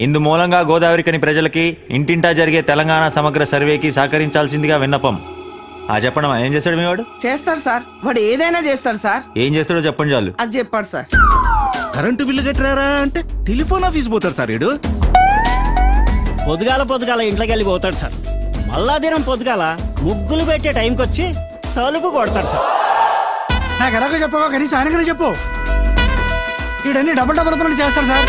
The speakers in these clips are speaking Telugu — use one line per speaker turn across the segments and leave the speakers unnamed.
ఇందు మూలంగా గోదావరికని ప్రజలకి ఇంటింటా జరిగే తెలంగాణ సమగ్ర సర్వేకి సహకరించాల్సిందిగా విన్నపం. ఆ చెప్పడం ఏం చేస్తాడు మీ వాడు?
చేస్తాడు సార్. వాడు ఏదైనా చేస్తాడు సార్.
ఏం చేస్తాడో చెప్పండి చాలు.
అది చెప్పాడు సార్.
కరెంటు బిల్లు కట్టారా అంటే టెలిఫోన్ ఆఫీస్ పోతారు సార్ ఇడు
పొద్దుగాల పొద్దుగాల ఇంట్లోకి వెళ్ళి పోతాడు సార్. మళ్ళా దినం పొద్దుగాల ముగ్గులు పెట్టే టైంకి వచ్చి తలుపు కొడతాడు సార్.
నాకు ఎలాగో చెప్పవా కనీసం ఆయనకనే చెప్పు. ఈడన్ని డబుల్ డబుల్ పనులు చేస్తాడు సార్.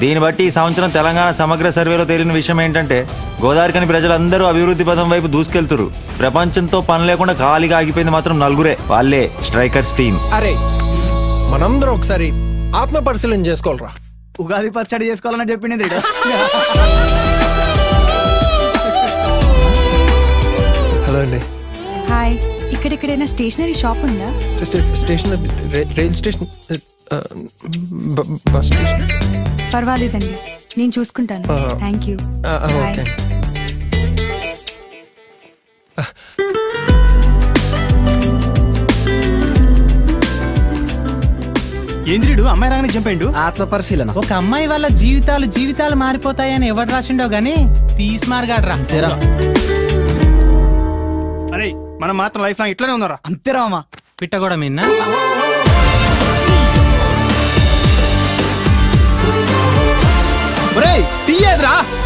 దీన్ని బట్టి ఈ సంవత్సరం తెలంగాణ సమగ్ర సర్వేలో తేలిన విషయం ఏంటంటే గోదావరికని ప్రజలందరూ అభివృద్ధి పదం వైపు దూసుకెళ్తురు ప్రపంచంతో పని లేకుండా ఖాళీగా ఆగిపోయింది మాత్రం నలుగురే వాళ్ళే స్ట్రైకర్స్ టీం
అరే మనందరం ఒకసారి ఆత్మ పరిశీలన చేసుకోవాలరా.
ఉగాది పచ్చడి చేసుకోవాలని చెప్పింది
హలో అండి.
హాయ్ ఇక్కడెక్కడైనా స్టేషనరీ షాప్ ఉందా?
స్టే- స్టేషన్ రే- రైల్ స్టేషన్ బస్ స్టేషన్.
పర్వాలేదండి. నేను చూసుకుంటాను.
ఆ.
థ్యాంక్ యూ
ఆ, ఆ,
Bye.
ఓకే.
ఏంద్రుడు అమ్మాయి రాగానే చంపాడు
ఆత్మ పరిశీలన
ఒక అమ్మాయి వల్ల జీవితాలు జీవితాలు మారిపోతాయని ఎవడు రాసిండో గానీ తీసి మారగాడ్రా
అరే మనం మాత్రం లైఫ్ లాంగ్ ఇట్లానే ఉన్నారా
అంతేరా మామ.
పిట్ట కూడా మిన్నా
టీ ఏదిరా